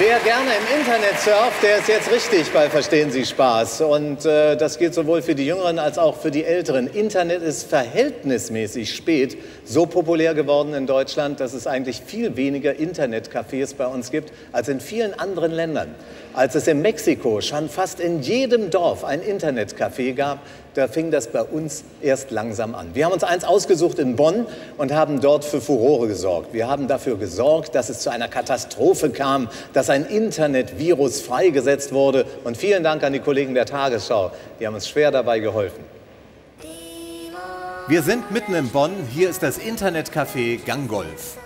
Wer gerne im Internet surft, der ist jetzt richtig bei Verstehen Sie Spaß. Und äh, das gilt sowohl für die Jüngeren als auch für die Älteren. Internet ist verhältnismäßig spät so populär geworden in Deutschland, dass es eigentlich viel weniger Internetcafés bei uns gibt als in vielen anderen Ländern. Als es in Mexiko schon fast in jedem Dorf ein Internetcafé gab, da fing das bei uns erst langsam an. Wir haben uns eins ausgesucht in Bonn und haben dort für Furore gesorgt. Wir haben dafür gesorgt, dass es zu einer Katastrophe kam, dass ein Internetvirus freigesetzt wurde. Und vielen Dank an die Kollegen der Tagesschau. Die haben uns schwer dabei geholfen. Wir sind mitten in Bonn. Hier ist das Internetcafé Gangolf.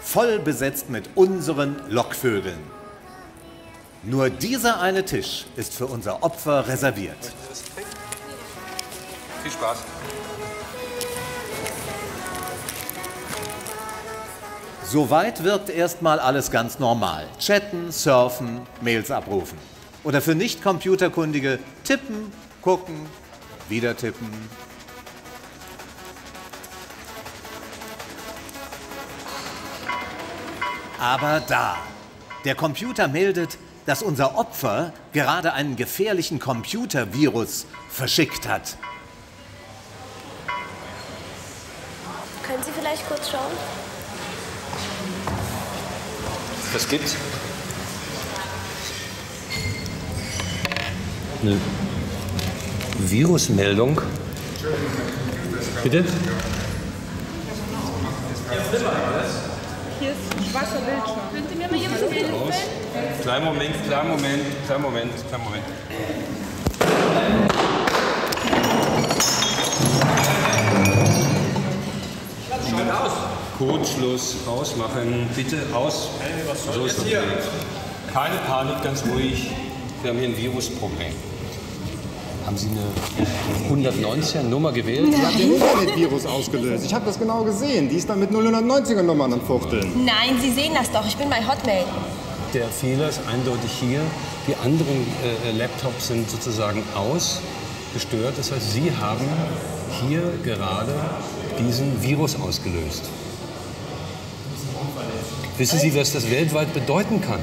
Voll besetzt mit unseren Lockvögeln. Nur dieser eine Tisch ist für unser Opfer reserviert. Viel Spaß. Soweit wirkt erstmal alles ganz normal. Chatten, surfen, Mails abrufen. Oder für Nicht-Computerkundige tippen, gucken, wieder tippen. Aber da, der Computer meldet, dass unser Opfer gerade einen gefährlichen Computervirus verschickt hat. Vielleicht kurz schauen? Was gibt's? Eine Virusmeldung. Bitte? Hier ist ein schwarzer Bildschirm. Könnte mir mal? Raus. Kleinen Moment, kleinen Moment, kleinen Moment, kleinen Moment. Kurzschluss, ausmachen, bitte aus. So ist okay. Keine Panik, ganz ruhig. Wir haben hier ein Virusproblem. Haben Sie eine 190er-Nummer gewählt? Die hat den Internetvirus ausgelöst. Ich habe das genau gesehen. Die ist dann mit 090er Nummern am Fuchteln. Nein, Sie sehen das doch. Ich bin bei Hotmail. Der Fehler ist eindeutig hier. Die anderen äh, Laptops sind sozusagen ausgestört. Das heißt, Sie haben hier gerade diesen Virus ausgelöst. Wissen Sie, was das weltweit bedeuten kann?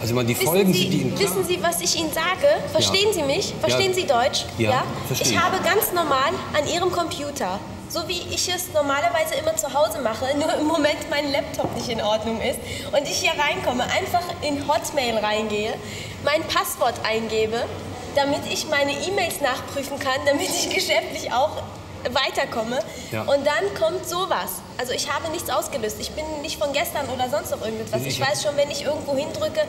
Also man die Wissen Folgen, Sie, die Ihnen wissen Sie, was ich Ihnen sage? Verstehen Sie mich? Verstehen Ja. Sie Deutsch? Ja, verstehe. Ich habe ganz normal an Ihrem Computer, so wie ich es normalerweise immer zu Hause mache, nur im Moment mein Laptop nicht in Ordnung ist und ich hier reinkomme, einfach in Hotmail reingehe, mein Passwort eingebe, damit ich meine E-Mails nachprüfen kann, damit ich geschäftlich auch weiterkomme. Ja. Und dann kommt sowas. Also ich habe nichts ausgelöst. Ich bin nicht von gestern oder sonst noch irgendetwas. Ich weiß schon, wenn ich irgendwo hindrücke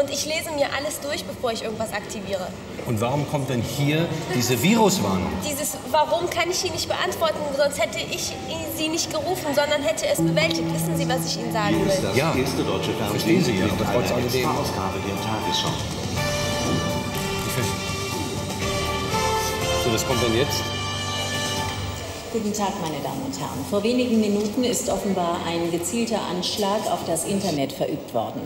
und ich lese mir alles durch, bevor ich irgendwas aktiviere. Und warum kommt denn hier diese Viruswarnung? Dieses Warum kann ich Ihnen nicht beantworten, sonst hätte ich Sie nicht gerufen, sondern hätte es bewältigt. Wissen Sie, was ich Ihnen sagen will? Das Ja, erste deutsche verstehen Sie ja, aber trotz alledem- Extra-Ausgabe der Tagesschau. So, was kommt denn jetzt? Guten Tag, meine Damen und Herren. Vor wenigen Minuten ist offenbar ein gezielter Anschlag auf das Internet verübt worden.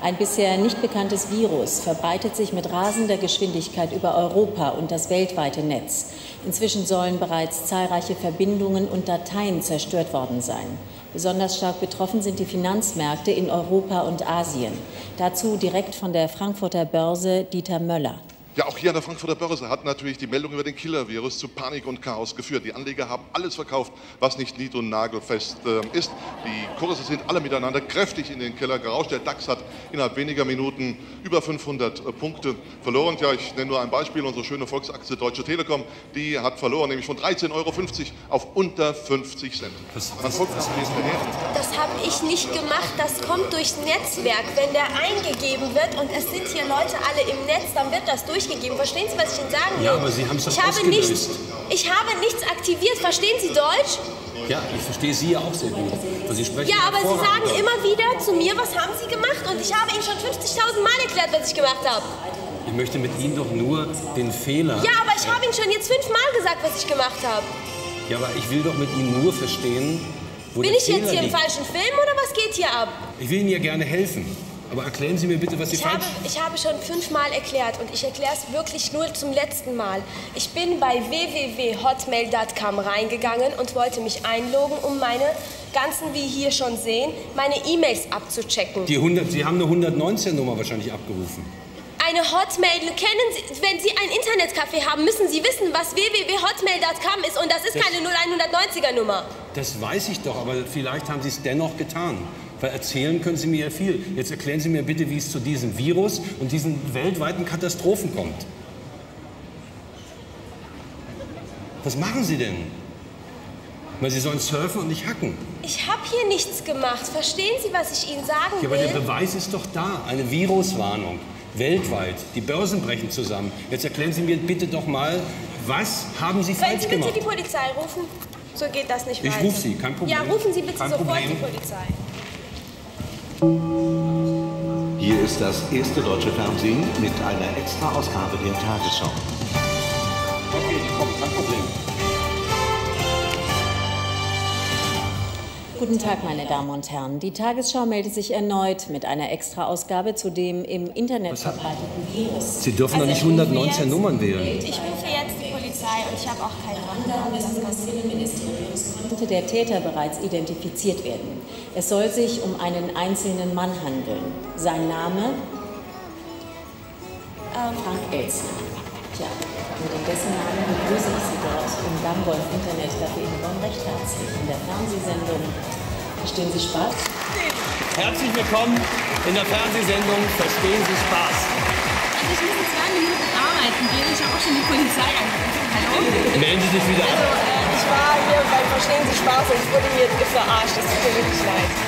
Ein bisher nicht bekanntes Virus verbreitet sich mit rasender Geschwindigkeit über Europa und das weltweite Netz. Inzwischen sollen bereits zahlreiche Verbindungen und Dateien zerstört worden sein. Besonders stark betroffen sind die Finanzmärkte in Europa und Asien. Dazu direkt von der Frankfurter Börse Dieter Möller. Ja, auch hier an der Frankfurter Börse hat natürlich die Meldung über den Killer-Virus zu Panik und Chaos geführt. Die Anleger haben alles verkauft, was nicht nied- und nagelfest äh, ist. Die Kurse sind alle miteinander kräftig in den Keller gerauscht. Der DAX hat innerhalb weniger Minuten über 500 äh, Punkte verloren. Ja, ich nenne nur ein Beispiel. Unsere schöne Volksaktie Deutsche Telekom, die hat verloren, nämlich von 13,50 Euro auf unter 50 Cent. Man folgt das hinterher. Das habe ich nicht gemacht. Das kommt durchs Netzwerk. Wenn der eingegeben wird und es sind hier Leute alle im Netz, dann wird das durchgegeben. Verstehen Sie, was ich Ihnen sagen will? Ja, aber Sie haben es doch ich habe nichts, Ich habe nichts aktiviert. Verstehen Sie Deutsch? Ja, ich verstehe Sie ja auch sehr gut. Und Sie sprechen Ja, aber Sie sagen immer wieder zu mir, was haben Sie gemacht? Und ich habe Ihnen schon 50.000 Mal erklärt, was ich gemacht habe. Ich möchte mit Ihnen doch nur den Fehler. Ja, aber ich habe Ihnen schon jetzt fünfmal gesagt, was ich gemacht habe. Ja, aber ich will doch mit Ihnen nur verstehen, Bin ich Fehler jetzt hier im liegt. falschen Film oder was geht hier ab? Ich will Ihnen ja gerne helfen. Aber erklären Sie mir bitte, was Sie Ich falsch... habe, ich habe schon fünfmal erklärt und ich erkläre es wirklich nur zum letzten Mal. Ich bin bei www.hotmail.com reingegangen und wollte mich einloggen, um meine ganzen, wie hier schon sehen, meine E-Mails abzuchecken. Die 100, Sie haben eine 119-Nummer wahrscheinlich abgerufen. Eine Hotmail, kennen Sie, wenn Sie ein Internetcafé haben, müssen Sie wissen, was www.hotmail.com ist und das ist Das- keine 0190er Nummer. Das weiß ich doch, aber vielleicht haben Sie es dennoch getan. Weil erzählen können Sie mir ja viel. Jetzt erklären Sie mir bitte, wie es zu diesem Virus und diesen weltweiten Katastrophen kommt. Was machen Sie denn? Weil Sie sollen surfen und nicht hacken. Ich habe hier nichts gemacht. Verstehen Sie, was ich Ihnen sagen Ja, aber der will? Beweis ist doch da. Eine Viruswarnung. Weltweit. Die Börsen brechen zusammen. Jetzt erklären Sie mir bitte doch mal, was haben Sie Können falsch Sie bitte gemacht? die Polizei rufen? So geht das nicht Ich weiter. ruf sie, kein Problem. Ja, rufen Sie bitte Kein sofort Problem. die Polizei. Hier ist das erste deutsche Fernsehen mit einer Extra-Ausgabe der Tagesschau. Okay, komm, kein Problem. Guten Tag, meine Damen und Herren. Die Tagesschau meldet sich erneut mit einer Extra-Ausgabe zu dem im Internet verbreiteten Virus. Sie dürfen doch nicht Also ich rufe 119 jetzt- Nummern wählen. Ich rufe jetzt die Polizei und ich habe auch keine Ahnung. des Innenministeriums konnte der Täter bereits identifiziert werden. Es soll sich um einen einzelnen Mann handeln. Sein Name? Frank Elsner. Tja, und in dessen Namen begrüße ich Sie dort im Gambolf Internetcafé in Bonn recht herzlich in der Fernsehsendung. Verstehen Sie Spaß? Herzlich willkommen in der Fernsehsendung Verstehen Sie Spaß. Also ich muss in zwei Minuten arbeiten gehen. Ich habe auch schon die Polizei angerufen. Hallo? Melden Sie sich wieder Also, an. äh, ich war hier beim Verstehen Sie Spaß und ich wurde hier verarscht. Das tut mir wirklich leid.